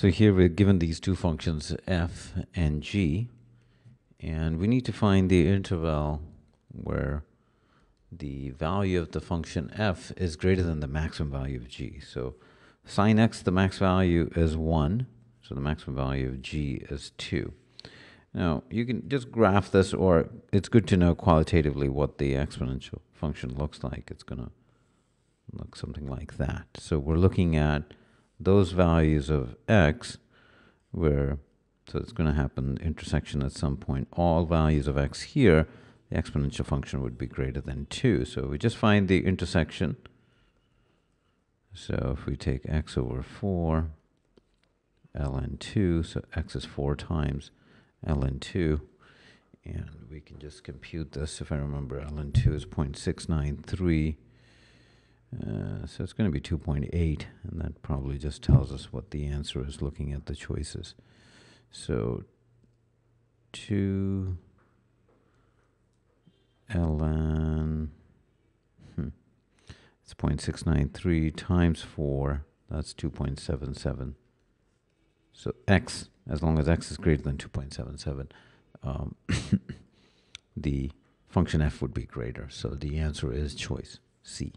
So here we're given these two functions f and g, and we need to find the interval where the value of the function f is greater than the maximum value of g. So sine x, the max value is 1, so the maximum value of g is 2. Now, you can just graph this, or it's good to know qualitatively what the exponential function looks like. It's going to look something like that. So we're looking at those values of x where, so it's going to happen intersection at some point. All values of x here, the exponential function would be greater than 2. So we just find the intersection. So if we take x over 4, ln 2, so x is 4 times ln 2, and we can just compute this. If I remember, ln 2 is 0.693. Uh, so it's going to be 2.8, and that probably just tells us what the answer is looking at the choices. So 2 ln, hmm, it's 0.693 times 4, that's 2.77. So x, as long as x is greater than 2.77, um, the function f would be greater. So the answer is choice C.